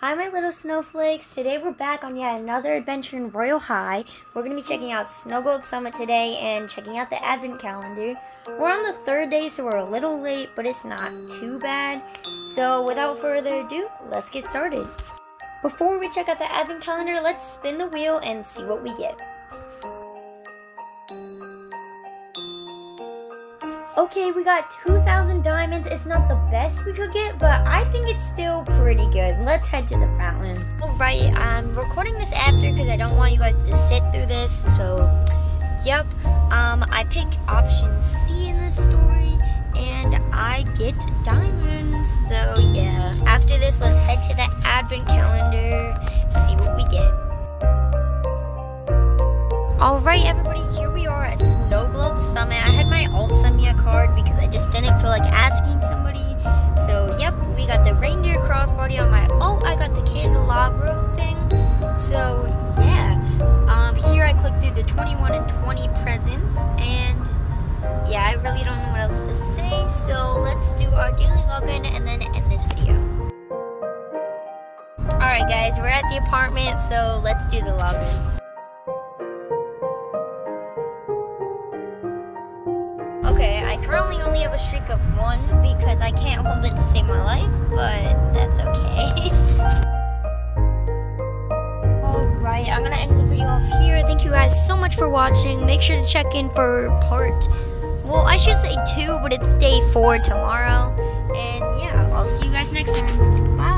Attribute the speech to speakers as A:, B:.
A: Hi, my little snowflakes. Today we're back on yet another adventure in Royale High. We're going to be checking out Snow Globe Summit today and checking out the advent calendar. We're on the third day, so we're a little late, but it's not too bad. So without further ado, let's get started. Before we check out the advent calendar, let's spin the wheel and see what we get. Okay, we got 2,000 diamonds. It's not the best we could get, but I think it's still pretty good. Let's head to the fountain. Alright, I'm recording this after because I don't want you guys to sit through this. So, yep, um, I pick option C in this story, and I get diamonds. So, yeah. After this, let's head to the advent calendar, see what we get. Alright, everybody, here we are at Snow Globe Summit. I had my alt send me a card because I just didn't feel like asking somebody. So, yep, we got the reindeer crossbody on my. Oh, I got the candelabra thing. So, yeah. Um, here I clicked through the 21 and 20 presents, and yeah, I really don't know what else to say. So, let's do our daily login and then end this video. Alright, guys, we're at the apartment, so let's do the login. Okay, I currently only have a streak of one because I can't hold it to save my life, but that's okay. Alright, I'm gonna end the video off here. Thank you guys so much for watching. Make sure to check in for part, well, I should say two, but it's day four tomorrow. And yeah, I'll see you guys next time. Bye.